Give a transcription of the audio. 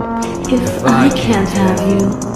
If I can't have you,